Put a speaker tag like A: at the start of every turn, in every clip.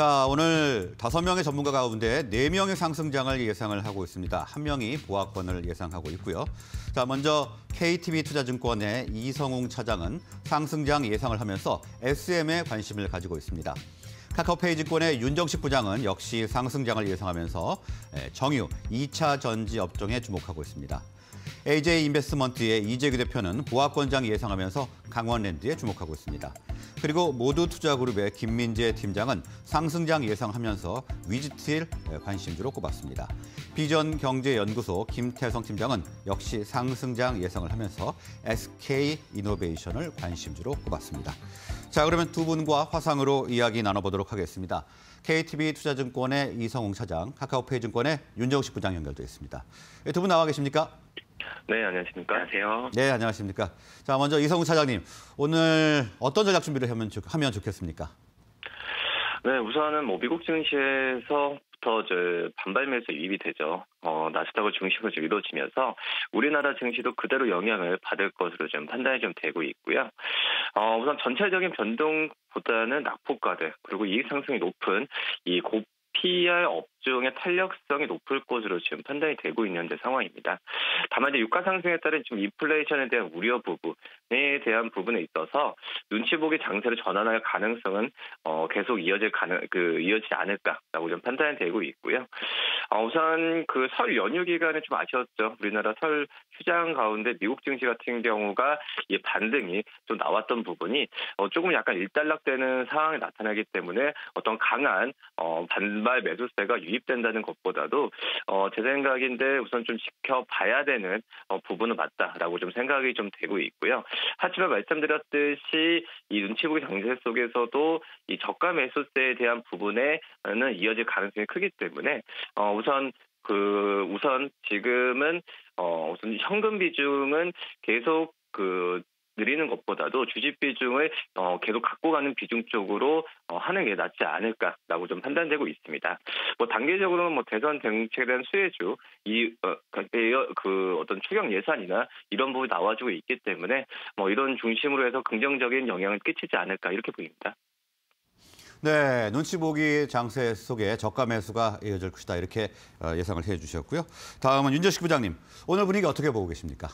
A: 자, 오늘 다섯 명의 전문가 가운데 네 명의 상승장을 예상을 하고 있습니다. 한 명이 보합권을 예상하고 있고요. 자, 먼저 KTB 투자증권의 이성웅 차장은 상승장 예상을 하면서 SM에 관심을 가지고 있습니다. 카카오페이증권의 윤정식 부장은 역시 상승장을 예상하면서 정유, 2차 전지 업종에 주목하고 있습니다. AJ 인베스먼트의 이재규 대표는 보합권장 예상하면서 강원랜드에 주목하고 있습니다. 그리고 모두 투자그룹의 김민재 팀장은 상승장 예상하면서 위즈틸 관심주로 꼽았습니다. 비전 경제연구소 김태성 팀장은 역시 상승장 예상을 하면서 SK이노베이션을 관심주로 꼽았습니다. 자, 그러면 두 분과 화상으로 이야기 나눠보도록 하겠습니다. KTB 투자증권의 이성웅 차장, 카카오페이 증권의 윤정식 부장 연결되어 있습니다. 예, 두분 나와 계십니까?
B: 네, 안녕하십니까.
C: 안녕하세요.
A: 네, 안녕하십니까. 자, 먼저 이성우 차장님, 오늘 어떤 전략 준비를 하면, 좋, 하면 좋겠습니까?
B: 네, 우선은 뭐 미국 증시에서 부터 저 반발 매수 유입이 되죠. 어, 나스닥을 중심으로 좀 이루어지면서 우리나라 증시도 그대로 영향을 받을 것으로 좀 판단이 좀 되고 있고요. 어, 우선 전체적인 변동보다는 낙폭과대 그리고 이익 상승이 높은 이 고, PR 업종의 탄력성이 높을 것으로 지금 판단이 되고 있는 데 상황입니다. 다만 이제 유가 상승에 따른 지금 인플레이션에 대한 우려 부분에 대한 부분에 있어서 눈치 보기 장세를 전환할 가능성은 어, 계속 이어질 가능 그 이어지지 않을까라고 좀 판단이 되고 있고요. 어, 우선 그 설 연휴 기간에 좀 아쉬웠죠. 우리나라 설 휴장 가운데 미국 증시 같은 경우가 이 반등이 좀 나왔던 부분이 어, 조금 약간 일단락되는 상황이 나타나기 때문에 어떤 강한 어, 반발 매수세가 유입된다는 것보다도 어, 제 생각인데 우선 좀 지켜봐야 되는 어, 부분은 맞다라고 좀 생각이 좀 되고 있고요. 하지만 말씀드렸듯이 이 눈치 보기 장세 속에서도 이 저가 매수세에 대한 부분에는 이어질 가능성이 크기 때문에 어, 우선 그 우선 지금은 어 우선 현금 비중은 계속 그 늘리는 것보다도 주식 비중을 어, 계속 갖고 가는 비중 쪽으로 어, 하는 게 낫지 않을까라고 좀 판단되고 있습니다. 뭐 단계적으로는 뭐 대선 정책에 대한 수혜주 이 어, 그, 그 어떤 추경 예산이나 이런 부분이 나와주고 있기 때문에 뭐 이런 중심으로 해서 긍정적인 영향을 끼치지 않을까 이렇게 보입니다.
A: 네, 눈치 보기 장세 속에 저가 매수가 이어질 것이다 이렇게 어, 예상을 해주셨고요. 다음은 윤재식 부장님, 오늘 분위기 어떻게 보고 계십니까?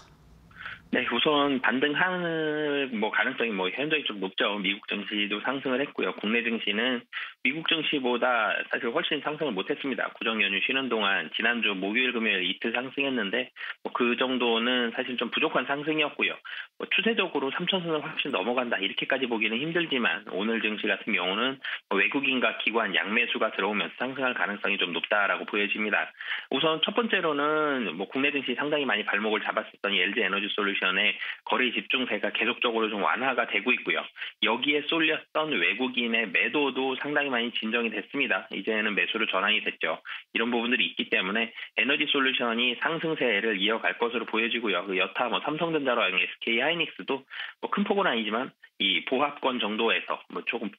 C: 네, 우선 반등하는 뭐 가능성이 뭐 현저히 좀 높죠. 미국 증시도 상승을 했고요. 국내 증시는 미국 증시보다 사실 훨씬 상승을 못했습니다. 구정 연휴 쉬는 동안 지난주 목요일 금요일 이틀 상승했는데 뭐 그 정도는 사실 좀 부족한 상승이었고요. 뭐 추세적으로 3천선을 훨씬 넘어간다 이렇게까지 보기는 힘들지만 오늘 증시 같은 경우는 뭐 외국인과 기관 양매수가 들어오면서 상승할 가능성이 좀 높다라고 보여집니다. 우선 첫 번째로는 뭐 국내 증시 상당히 많이 발목을 잡았었던 LG 에너지 솔루션 솔루션의 거래 집중세가 계속적으로 좀 완화가 되고 있고요. 여기에 쏠렸던 외국인의 매도도 상당히 많이 진정이 됐습니다. 이제는 매수로 전환이 됐죠. 이런 부분들이 있기 때문에 에너지 솔루션이 상승세를 이어갈 것으로 보여지고요. 그 여타 뭐 삼성전자로 SK 하이닉스도 뭐 큰 폭은 아니지만 이 보합권 정도에서 뭐 조금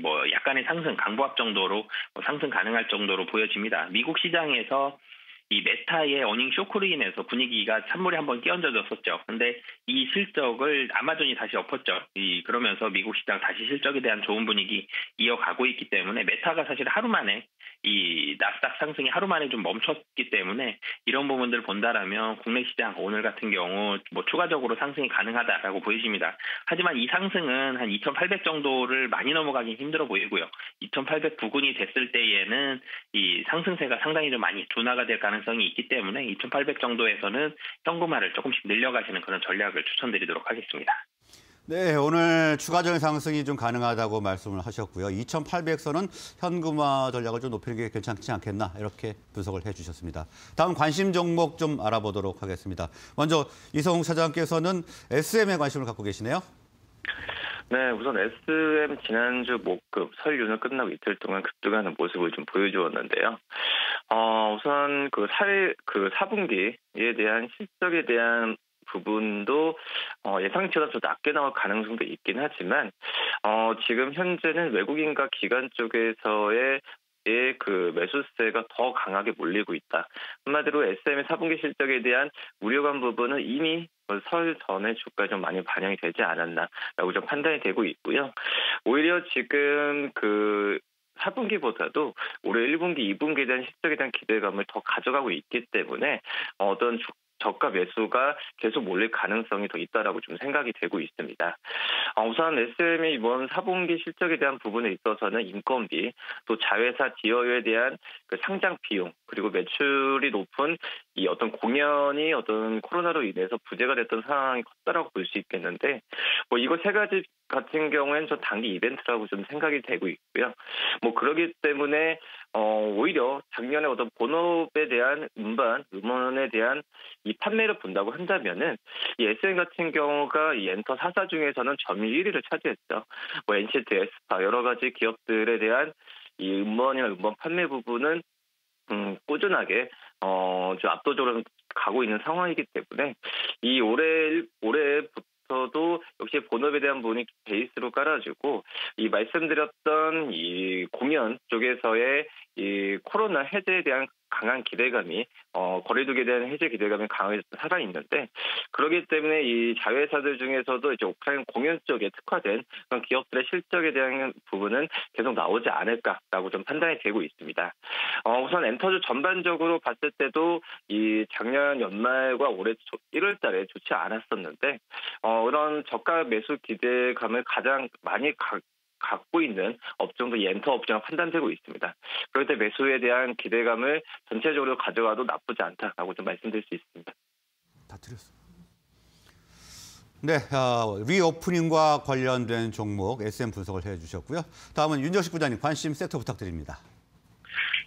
C: 뭐 약간의 상승 강보합 정도로 뭐 상승 가능할 정도로 보여집니다. 미국 시장에서 이 메타의 어닝 쇼크로 인해서 분위기가 찬물에 한번 끼얹어졌었죠. 근데 이 실적을 아마존이 다시 엎었죠. 이 그러면서 미국 시장 다시 실적에 대한 좋은 분위기 이어가고 있기 때문에 메타가 사실 하루 만에 이 나스닥 상승이 하루 만에 좀 멈췄기 때문에 이런 부분들을 본다라면 국내 시장 오늘 같은 경우 뭐 추가적으로 상승이 가능하다라고 보여집니다. 하지만 이 상승은 한 2,800 정도를 많이 넘어가기 힘들어 보이고요. 2,800 부근이 됐을 때에는 이 상승세가 상당히 좀 많이 둔화가 될 가능성이 있기 때문에 2,800 정도에서는 현금화를 조금씩 늘려가시는 그런 전략을 추천드리도록 하겠습니다.
A: 네, 오늘 추가적인 상승이 좀 가능하다고 말씀을 하셨고요. 2,800선은 현금화 전략을 좀 높이는 게 괜찮지 않겠나 이렇게 분석을 해주셨습니다. 다음 관심 종목 좀 알아보도록 하겠습니다. 먼저 이성웅 사장께서는 SM에 관심을 갖고 계시네요.
B: 네, 우선 SM 지난주 목급 설 연휴 끝나고 이틀 동안 급등하는 모습을 좀 보여주었는데요. 어, 우선 그 사, 그 4분기에 대한 실적에 대한 부분도 어, 예상치보다 좀 낮게 나올 가능성도 있긴 하지만 어, 지금 현재는 외국인과 기관 쪽에서의 그 매수세가 더 강하게 몰리고 있다. 한마디로 SM의 4분기 실적에 대한 우려감 부분은 이미 설 전에 주가에 좀 많이 반영이 되지 않았나라고 좀 판단이 되고 있고요. 오히려 지금 그 4분기보다도 올해 1분기, 2분기에 대한 실적에 대한 기대감을 더 가져가고 있기 때문에 어떤 주- 저가 매수가 계속 몰릴 가능성이 더 있다라고 좀 생각이 되고 있습니다. 어, 우선 SM이 이번 4분기 실적에 대한 부분에 있어서는 인건비, 또 자회사 디어에 대한 그 상장 비용, 그리고 매출이 높은 이 어떤 공연이 어떤 코로나로 인해서 부재가 됐던 상황이 컸다라고 볼 수 있겠는데, 뭐 이거 세 가지 같은 경우에는 좀 단기 이벤트라고 좀 생각이 되고 있고요. 뭐 그러기 때문에 어 오히려 작년에 어떤 본업에 대한 음반, 음원에 대한 이 판매를 본다고 한다면은 이 SM 같은 경우가 이 엔터 4사 중에서는 점유율 1위를 차지했죠. 뭐 NCT, 에스파 여러 가지 기업들에 대한 이 음원이나 음원 판매 부분은 음, 꾸준하게 어, 좀 압도적으로 가고 있는 상황이기 때문에 이 올해 올해부터도 역시 본업에 대한 부분이 베이스로 깔아지고 이 말씀드렸던 이 공연 쪽에서의 이 코로나 해제에 대한 강한 기대감이 어, 거리두기에 대한 해제 기대감이 강하게 살아 있는데 그렇기 때문에 이 자회사들 중에서도 이제 오프라인 공연 쪽에 특화된 그런 기업들의 실적에 대한 부분은 계속 나오지 않을까라고 좀 판단이 되고 있습니다. 어, 우선 엔터주 전반적으로 봤을 때도 이 작년 연말과 올해 1월 달에 좋지 않았었는데, 어, 그런 저가 매수 기대감을 가장 많이 가, 갖고 있는 업종도 이 엔터 업종으로 판단되고 있습니다. 그럴 때 매수에 대한 기대감을 전체적으로 가져가도 나쁘지 않다라고 좀 말씀드릴 수 있습니다.
A: 다 드렸어. 네, 어, 리오프닝과 관련된 종목 SM 분석을 해주셨고요. 다음은 윤정식 부장님 관심 세트 부탁드립니다.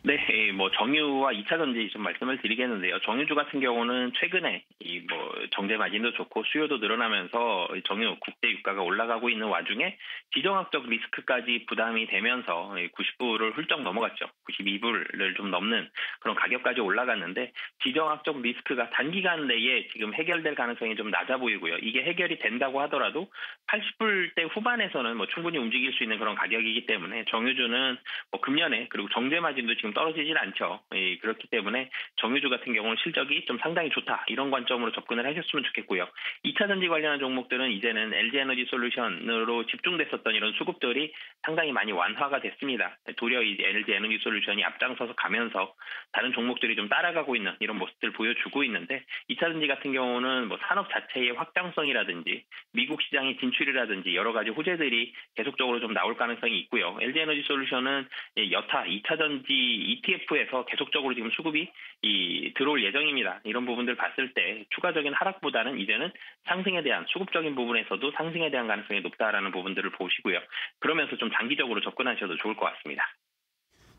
C: 네, 예, 뭐 정유와 2차 전지 좀 말씀을 드리겠는데요. 정유주 같은 경우는 최근에 이 뭐 정제 마진도 좋고 수요도 늘어나면서 정유 국제 유가가 올라가고 있는 와중에 지정학적 리스크까지 부담이 되면서 90불을 훌쩍 넘어갔죠. 92불을 좀 넘는 그런 가격까지 올라갔는데 지정학적 리스크가 단기간 내에 지금 해결될 가능성이 좀 낮아 보이고요. 이게 해결이 된다고 하더라도 80불대 후반에서는 뭐 충분히 움직일 수 있는 그런 가격이기 때문에 정유주는 뭐 금년에 그리고 정제 마진도 지금 떨어지질 않죠. 예, 그렇기 때문에 정유주 같은 경우는 실적이 좀 상당히 좋다 이런 관점으로 접근을 하셨으면 좋겠고요. 2차 전지 관련한 종목들은 이제는 LG 에너지 솔루션으로 집중됐었던 이런 수급들이 상당히 많이 완화가 됐습니다. 도리어 이제 LG 에너지 솔루션이 앞장서서 가면서 다른 종목들이 좀 따라가고 있는 이런 모습들 보여주고 있는데 2차 전지 같은 경우는 뭐 산업 자체의 확장성이라든지 미국 시장의 진출이라든지 여러 가지 호재들이 계속적으로 좀 나올 가능성이 있고요. LG 에너지 솔루션은 여타 2차 전지 ETF에서 계속적으로 지금 수급이 이 들어올 예정입니다. 이런 부분들 봤을 때 추가적인 하락보다는 이제는 상승에 대한 수급적인 부분에서도 상승에 대한 가능성이 높다라는 부분들을 보시고요. 그러면서 좀 장기적으로 접근하셔도 좋을 것 같습니다.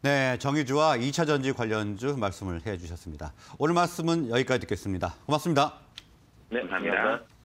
A: 네, 정의주와 2차 전지 관련주 말씀을 해주셨습니다. 오늘 말씀은 여기까지 듣겠습니다. 고맙습니다.
B: 네,
C: 감사합니다.